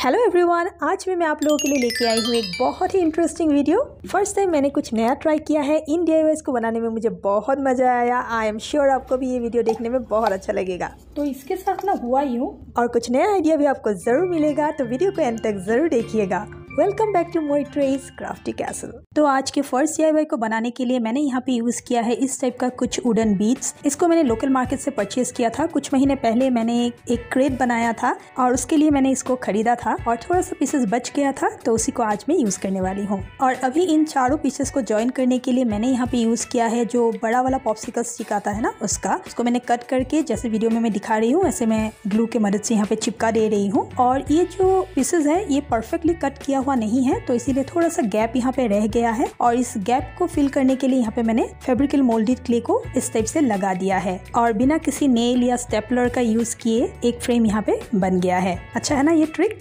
Hello everyone आज भी मैं आप लोगों के लिए लेके आई हूँ एक बहुत ही इंटरेस्टिंग वीडियो फ़र्स्ट टाइम मैंने कुछ नया ट्राई किया है इन डी को बनाने में मुझे बहुत मज़ा आया. आई एम श्योर आपको भी ये वीडियो देखने में बहुत अच्छा लगेगा. तो इसके साथ ना हुआ ही हूँ और कुछ नया आइडिया भी आपको ज़रूर मिलेगा तो वीडियो को एंड तक ज़रूर देखिएगा. Welcome back to Moi Tres Crafty Castle तो आज के फ़र्स्ट डी को बनाने के लिए मैंने यहाँ पे यूज़ किया है इस टाइप का कुछ वुडन बीट्स इसको मैंने लोकल मार्केट से परचेज किया था। कुछ महीने पहले मैंने एक, क्रेट बनाया था और उसके लिए मैंने इसको खरीदा था और थोड़ा सा पीसेस बच गया था तो उसी को आज मैं यूज़ करने वाली हूँ। और अभी इन चारों पीसेस को ज्वाइन करने के लिए मैंने यहाँ पे यूज़ किया है जो बड़ा वाला पॉप्सिकल स्टिक आता है ना उसका। उसको मैंने कट करके जैसे वीडियो में मैं दिखा रही हूँ ऐसे मैं ग्लू के मदद से यहाँ पे चिपका दे रही हूँ। और ये जो पीसेस है ये परफेक्टली कट किया हुआ नहीं है तो इसीलिए थोड़ा सा गैप यहाँ पे रह गया है और इस गैप को फिल करने के लिए यहाँ पे मैंने फेब्रिकल मोल्डेड क्ले को इस टाइप से लगा दिया है और बिना किसी नेल या स्टेपलर का यूज़ किए एक फ्रेम यहाँ पे बन गया है। अच्छा है ना ये ट्रिक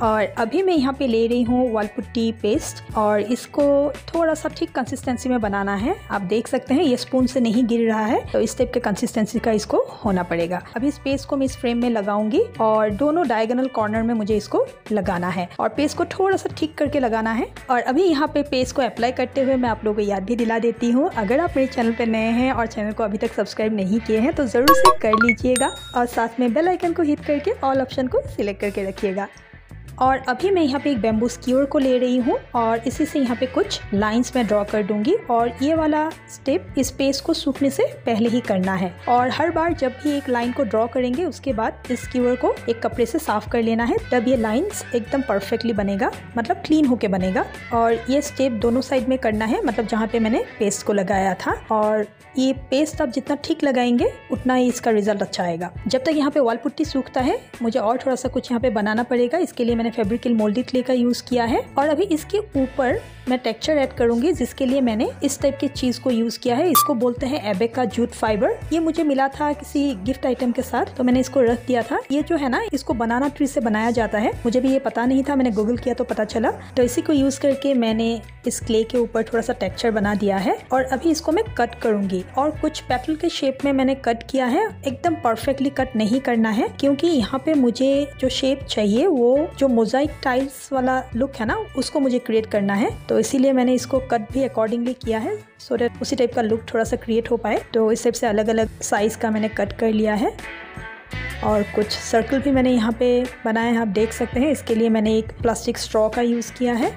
और अभी मैं यहाँ पे ले रही हूँ वाल पुट्टी पेस्ट और इसको थोड़ा सा ठीक कंसिस्टेंसी में बनाना है। आप देख सकते हैं, ये स्पून से नहीं गिर रहा है तो इस टाइप के कंसिस्टेंसी का इसको होना पड़ेगा। अभी इस पेस्ट को मैं इस फ्रेम में लगाऊँगी और दोनों डायगोनल कॉर्नर में मुझे इसको लगाना है और पेस्ट को थोड़ा सा ठीक करके लगाना है। और अभी यहाँ पे पेस्ट को अप्लाई करते हुए मैं आप लोगों को याद भी दिला देती हूँ। अगर आप मेरे चैनल पर नए हैं और चैनल को अभी तक सब्सक्राइब नहीं किए हैं तो ज़रूर से कर लीजिएगा और साथ में बेल आइकन को हिट करके ऑल ऑप्शन को सिलेक्ट करके रखिएगा। और अभी मैं यहाँ पे एक बेम्बू स्क्यूर को ले रही हूँ और इसी से यहाँ पे कुछ लाइंस मैं ड्रॉ कर दूँगी और ये वाला स्टेप इस पेज को सूखने से पहले ही करना है। और हर बार जब भी एक लाइन को ड्रॉ करेंगे, उसके बाद इस स्क्यूर को एक कपड़े से साफ़ कर लेना है, तब ये लाइन्स एकदम परफेक्टली बनेगा मतलब क्लीन होके बनेगा। और ये स्टेप दोनों साइड में करना है मतलब जहाँ पे मैंने पेस्ट को लगाया था। और ये पेस्ट आप जितना ठीक लगाएँगे, उतना ही इसका रिज़ल्ट अच्छा आएगा। जब तक यहाँ पे वाल पुट्टी सूखता है, मुझे और थोड़ा सा कुछ यहाँ पे बनाना पड़ेगा, इसके लिए मैंने मैंने फेब्रिकल मोल्डी क्ले का यूज़ किया है और अभी इसके ऊपर मैं टेक्सचर ऐड करूँगी, जिसके लिए मैंने इस टाइप की चीज़ को यूज़ किया है। इसको बोलते हैं एबेक का जूट फाइबर ये मुझे मिला था किसी गिफ्ट आइटम के साथ तो मैंने इसको रख दिया था। ये जो है ना, इसको बनाना ट्री से बनाया जाता है। मुझे भी ये पता नहीं था, मैंने गूगल किया तो पता चला। तो इसी को यूज़ करके मैंने इस क्ले के ऊपर थोड़ा सा टेक्सचर बना दिया है। और अभी इसको मैं कट करूँगी। और कुछ पेटल के शेप में मैंने कट किया है। एकदम परफेक्टली कट नहीं करना है, क्योंकि यहाँ पे मुझे जो शेप चाहिए, वो जो मोजाइक टाइल्स वाला लुक है ना, उसको मुझे क्रिएट करना है। तो इसीलिए मैंने इसको कट भी अकॉर्डिंगली किया है सो डेट उसी टाइप का लुक थोड़ा सा क्रिएट हो पाए। तो इस टाइप से अलग अलग साइज़ का मैंने कट कर लिया है। और कुछ सर्कल भी मैंने यहाँ पे बनाए हैं, आप देख सकते हैं। इसके लिए मैंने एक प्लास्टिक स्ट्रॉ का यूज़ किया है।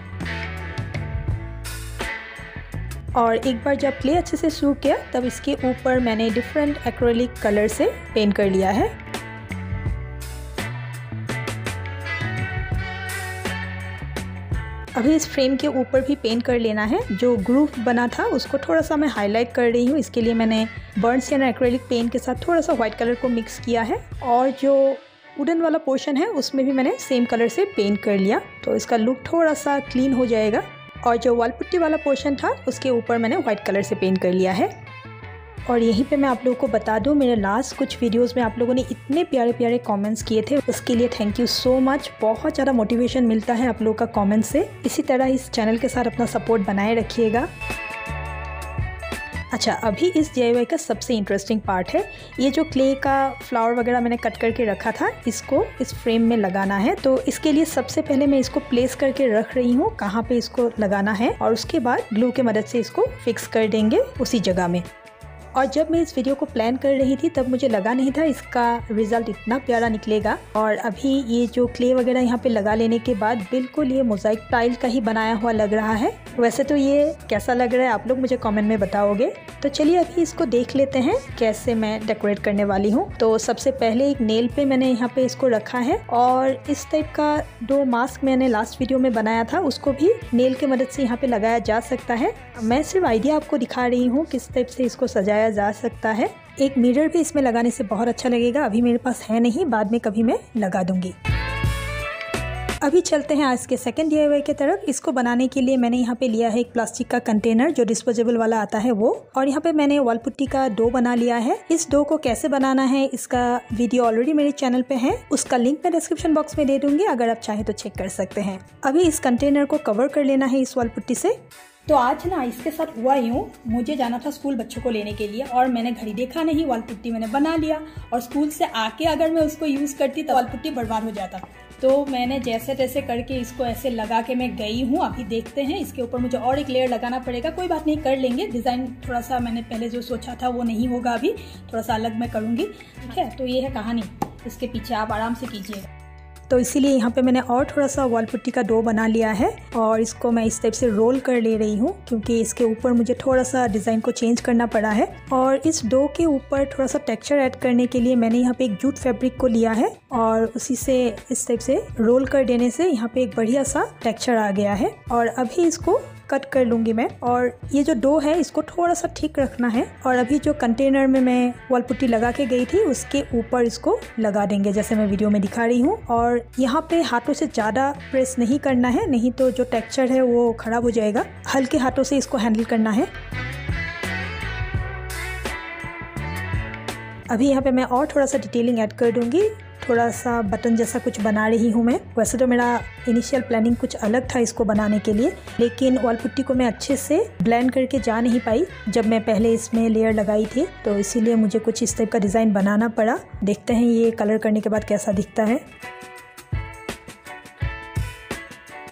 और एक बार जब क्ले अच्छे से सूख गया, तब इसके ऊपर मैंने डिफरेंट एक्रोलिक कलर से पेंट कर लिया है। अभी इस फ्रेम के ऊपर भी पेंट कर लेना है। जो ग्रूफ बना था, उसको थोड़ा सा मैं हाईलाइट कर रही हूँ। इसके लिए मैंने बर्नस या एक्रेलिक पेंट के साथ थोड़ा सा व्हाइट कलर को मिक्स किया है। और जो वुडन वाला पोर्शन है, उसमें भी मैंने सेम कलर से पेंट कर लिया। तो इसका लुक थोड़ा सा क्लीन हो जाएगा। और जो वाल पुट्टी वाला पोर्शन था, उसके ऊपर मैंने व्हाइट कलर से पेंट कर लिया है। और यहीं पे मैं आप लोगों को बता दूँ, मेरे लास्ट कुछ वीडियोस में आप लोगों ने इतने प्यारे प्यारे कमेंट्स किए थे, उसके लिए थैंक यू सो मच बहुत ज़्यादा मोटिवेशन मिलता है आप लोगों का कमेंट से। इसी तरह इस चैनल के साथ अपना सपोर्ट बनाए रखिएगा। अच्छा अभी इस डी का सबसे इंटरेस्टिंग पार्ट है। ये जो क्ले का फ्लावर वगैरह मैंने कट करके रखा था, इसको इस फ्रेम में लगाना है। तो इसके लिए सबसे पहले मैं इसको प्लेस करके रख रही हूँ, कहाँ पे इसको लगाना है, और उसके बाद ग्लू के मदद से इसको फिक्स कर देंगे उसी जगह में। और जब मैं इस वीडियो को प्लान कर रही थी, तब मुझे लगा नहीं था इसका रिज़ल्ट इतना प्यारा निकलेगा। और अभी ये जो क्ले वगैरह यहाँ पे लगा लेने के बाद, बिल्कुल ये मोजाइक टाइल का ही बनाया हुआ लग रहा है। वैसे तो ये कैसा लग रहा है, आप लोग मुझे कमेंट में बताओगे। तो चलिए अभी इसको देख लेते हैं, कैसे मैं डेकोरेट करने वाली हूँ। तो सबसे पहले एक नेल पे मैंने यहाँ पे इसको रखा है, और इस टाइप का दो मास्क मैंने लास्ट वीडियो में बनाया था, उसको भी नेल के मदद से यहाँ पे लगाया जा सकता है। मैं सिर्फ़ आइडिया आपको दिखा रही हूँ, किस टाइप से इसको सजाया लगाया जा सकता है। एक मिरर भी इसमें लगाने से बहुत अच्छा लगेगा। अभी मेरे पास है नहीं, बाद में कभी मैं लगा दूँगी। अभी चलते हैं आज के सेकंड डी की तरफ़। इसको बनाने के लिए मैंने यहाँ पे लिया है एक प्लास्टिक का कंटेनर जो डिस्पोजेबल वाला आता है वो। और यहाँ पे मैंने वॉल पुट्टी का डो बना लिया है। इस डो को कैसे बनाना है, इसका वीडियो ऑलरेडी मेरे चैनल पे है। उसका लिंक मैं डिस्क्रिप्शन बॉक्स में दे दूँगी, अगर आप चाहे तो चेक कर सकते हैं। अभी इस कंटेनर को कवर कर लेना है इस वॉल पुट्टी से। तो आज ना, इसके साथ हुआ यूँ, मुझे जाना था स्कूल बच्चों को लेने के लिए और मैंने घड़ी देखा नहीं, वाल पुट्टी मैंने बना लिया और स्कूल से आके अगर मैं उसको यूज़ करती तो वाल पुट्टी बर्बाद हो जाता। तो मैंने जैसे तैसे करके इसको ऐसे लगा के मैं गई हूँ, अभी देखते हैं, इसके ऊपर मुझे और एक लेयर लगाना पड़ेगा, कोई बात नहीं, कर लेंगे। डिज़ाइन थोड़ा सा मैंने पहले जो सोचा था वो नहीं होगा अभी थोड़ा सा अलग मैं करूँगी। ठीक है तो ये है कहानी, इसके पीछे आप आराम से कीजिएगा। तो इसीलिए यहाँ पे मैंने और थोड़ा सा वॉल पुट्टी का डो बना लिया है और इसको मैं इस टाइप से रोल कर ले रही हूँ क्योंकि इसके ऊपर मुझे थोड़ा सा डिज़ाइन को चेंज करना पड़ा है और इस डो के ऊपर थोड़ा सा टेक्सचर ऐड करने के लिए मैंने यहाँ पे एक जूट फैब्रिक को लिया है और उसी से इस टाइप से रोल कर देने से यहाँ पे एक बढ़िया सा टेक्स्चर आ गया है और अभी इसको कट कर लूँगी मैं। और ये जो डो है, इसको थोड़ा सा ठीक रखना है। और अभी जो कंटेनर में मैं वॉल पुट्टी लगा के गई थी, उसके ऊपर इसको लगा देंगे, जैसे मैं वीडियो में दिखा रही हूँ। और यहाँ पे हाथों से ज़्यादा प्रेस नहीं करना है, नहीं तो जो टेक्सचर है, वो ख़राब हो जाएगा। हल्के हाथों से इसको हैंडल करना है। अभी यहाँ पे मैं और थोड़ा सा डिटेलिंग ऐड कर दूँगी। थोड़ा सा बटन जैसा कुछ बना रही हूँ मैं। वैसे तो मेरा इनिशियल प्लानिंग कुछ अलग था इसको बनाने के लिए, लेकिन वॉल पुट्टी को मैं अच्छे से ब्लेंड करके जा नहीं पाई जब मैं पहले इसमें लेयर लगाई थी तो इसीलिए मुझे कुछ इस टाइप का डिज़ाइन बनाना पड़ा। देखते हैं ये कलर करने के बाद कैसा दिखता है।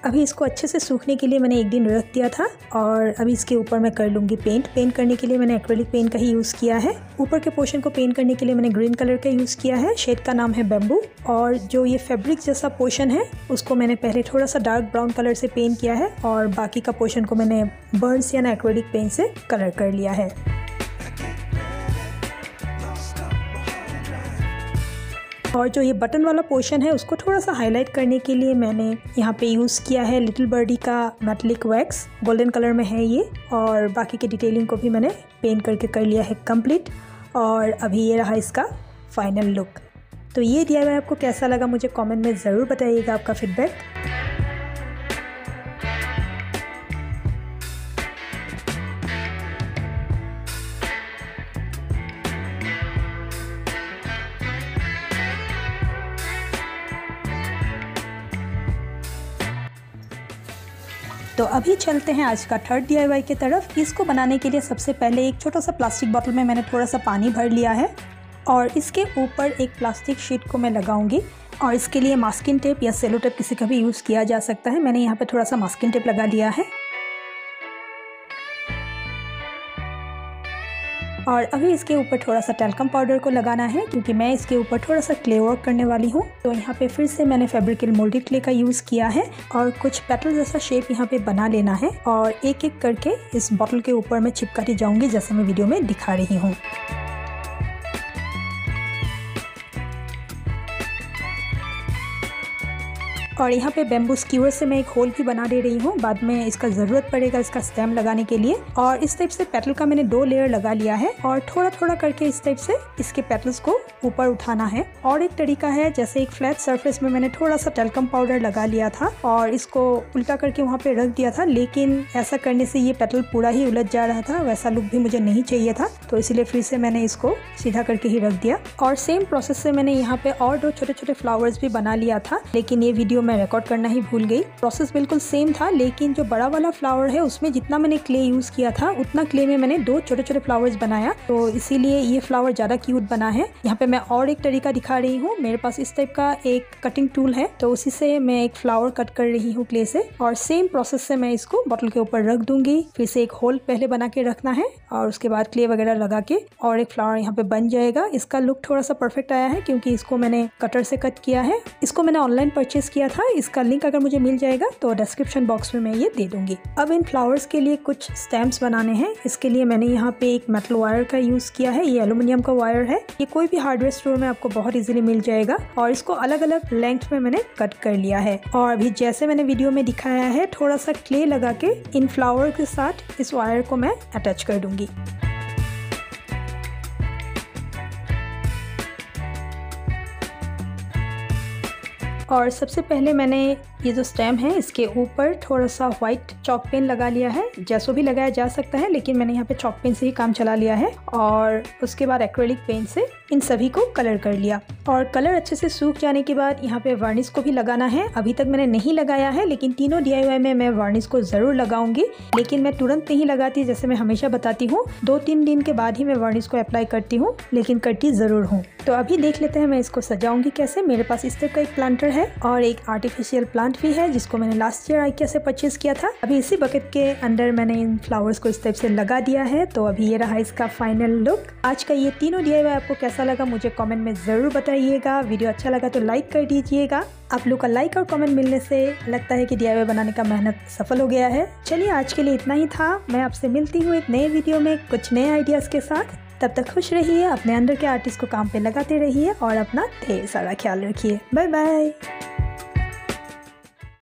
अभी इसको अच्छे से सूखने के लिए मैंने एक दिन रख दिया था और अभी इसके ऊपर मैं कर लूँगी पेंट पेंट करने के लिए मैंने एक्रेलिक पेंट का ही यूज़ किया है। ऊपर के पोर्शन को पेंट करने के लिए मैंने ग्रीन कलर का यूज़ किया है। शेड का नाम है बेम्बू और जो ये फैब्रिक जैसा पोर्शन है, उसको मैंने पहले थोड़ा सा डार्क ब्राउन कलर से पेंट किया है और बाकी का पोर्शन को मैंने बर्ड्स या ना एक्रेलिक पेंट से कलर कर लिया है। और जो ये बटन वाला पोर्शन है, उसको थोड़ा सा हाईलाइट करने के लिए मैंने यहाँ पे यूज़ किया है लिटिल बर्डी का मेटलिक वैक्स गोल्डन कलर में है ये और बाकी के डिटेलिंग को भी मैंने पेंट करके कर लिया है कंप्लीट और अभी ये रहा इसका फाइनल लुक तो ये दिया हुआ आपको कैसा लगा मुझे कॉमेंट में ज़रूर बताइएगा आपका फीडबैक तो अभी चलते हैं आज का थर्ड DIY की तरफ़। इसको बनाने के लिए सबसे पहले एक छोटा सा प्लास्टिक बॉटल में मैंने थोड़ा सा पानी भर लिया है और इसके ऊपर एक प्लास्टिक शीट को मैं लगाऊँगी और इसके लिए मास्किन टेप या सेलो टेप किसी का भी यूज़ किया जा सकता है। मैंने यहाँ पर थोड़ा सा मास्किन टेप लगा लिया है। और अभी इसके ऊपर थोड़ा सा टेलकम पाउडर को लगाना है, क्योंकि मैं इसके ऊपर थोड़ा सा क्ले वर्क करने वाली हूँ। तो यहाँ पे फिर से मैंने फेब्रिकल मोल्डेड क्ले का यूज़ किया है और कुछ पेटल जैसा शेप यहाँ पे बना लेना है और एक एक करके इस बॉटल के ऊपर मैं चिपकाती जाऊँगी, जैसे मैं वीडियो में दिखा रही हूँ। और यहाँ पे बेम्बू स्कीवर से मैं एक होल भी बना दे रही हूँ। बाद में इसका ज़रूरत पड़ेगा इसका स्टेम लगाने के लिए। और इस टाइप से पेटल का मैंने दो लेयर लगा लिया है और थोड़ा थोड़ा करके इस टाइप से इसके पेटल्स को ऊपर उठाना है। और एक तरीका है, जैसे एक फ्लैट सरफेस में मैंने थोड़ा सा टेलकम पाउडर लगा लिया था और इसको उल्टा करके वहाँ पे रख दिया था। लेकिन ऐसा करने से ये पेटल पूरा ही उलझ जा रहा था, वैसा लुक भी मुझे नहीं चाहिए था। तो इसीलिए फिर से मैंने इसको सीधा करके ही रख दिया। और सेम प्रोसेस से मैंने यहाँ पे और दो छोटे छोटे फ्लावर्स भी बना लिया था। लेकिन ये वीडियो मैं रिकॉर्ड करना ही भूल गई। प्रोसेस बिल्कुल सेम था, लेकिन जो बड़ा वाला फ्लावर है, उसमें जितना मैंने क्ले यूज़ किया था, उतना क्ले में मैंने दो छोटे छोटे फ्लावर्स बनाया। तो इसीलिए ये फ्लावर ज़्यादा क्यूट बना है। यहाँ पे मैं और एक तरीका दिखा रही हूँ। मेरे पास इस टाइप का एक कटिंग टूल है तो उसी से मैं एक फ्लावर कट कर रही हूँ क्ले से। और सेम प्रोसेस से मैं इसको बॉटल के ऊपर रख दूँगी। फिर से एक होल पहले बना के रखना है, और उसके बाद क्ले वगैरह लगा के और एक फ्लावर यहाँ पे बन जाएगा। इसका लुक थोड़ा सा परफेक्ट आया है, क्योंकि इसको मैंने कटर से कट किया है। इसको मैंने ऑनलाइन परचेज किया था इसका इसका लिंक अगर मुझे मिल जाएगा तो डिस्क्रिप्शन बॉक्स में मैं ये दे दूँगी। अब इन फ्लावर्स के लिए कुछ स्टैम्प्स बनाने हैं। इसके लिए मैंने यहाँ पे एक मेटल वायर का यूज़ किया है। ये एल्यूमिनियम का वायर है। ये कोई भी हार्डवेयर स्टोर में आपको बहुत इजीली मिल जाएगा और इसको अलग अलग लेंथ में मैंने कट कर लिया है। और अभी जैसे मैंने वीडियो में दिखाया है, थोड़ा सा क्ले लगा के इन फ्लावर के साथ इस वायर को मैं अटैच कर दूँगी। और सबसे पहले मैंने ये जो स्टेम है, इसके ऊपर थोड़ा सा व्हाइट चॉक पेन लगा लिया है। जैसो भी लगाया जा सकता है, लेकिन मैंने यहाँ पे चॉक पेन से ही काम चला लिया है और उसके बाद एक्रेलिक पेन से इन सभी को कलर कर लिया। और कलर अच्छे से सूख जाने के बाद यहाँ पे वार्निश को भी लगाना है। अभी तक मैंने नहीं लगाया है, लेकिन तीनों डी में मैं वार्निश को ज़रूर लगाऊँगी। लेकिन मैं तुरंत नहीं लगाती, जैसे मैं हमेशा बताती हूँ। दो तीन दिन के बाद ही मैं वार्निश को अप्लाई करती हूँ, लेकिन करती ज़रूर हूँ। तो अभी देख लेते हैं मैं इसको सजाऊँगी कैसे। मेरे पास इस तरह का एक प्लांटर है और एक आर्टिफिशियल प्लांट भी है, जिसको मैंने लास्ट ईयर आइकिया से परचेज किया था। अभी इसी बकेट के अंदर मैंने इन फ्लावर्स को इस टाइप से लगा दिया है तो अभी ये रहा इसका फाइनल लुक आज का ये तीनों डी आपको कैसा लगा मुझे कॉमेंट में ज़रूर बताइएगा। वीडियो अच्छा लगा तो लाइक कर दीजिएगा। आप लोग का लाइक और कमेंट मिलने से लगता है कि डी बनाने का मेहनत सफल हो गया है। चलिए आज के लिए इतना ही था। मैं आपसे मिलती हूँ एक नए वीडियो में कुछ नए आइडियाज़ के साथ। तब तक खुश रहिए, अपने अंदर के आर्टिस्ट को काम पे लगाते रहिए और अपना ढेर सारा ख्याल रखिए। Bye bye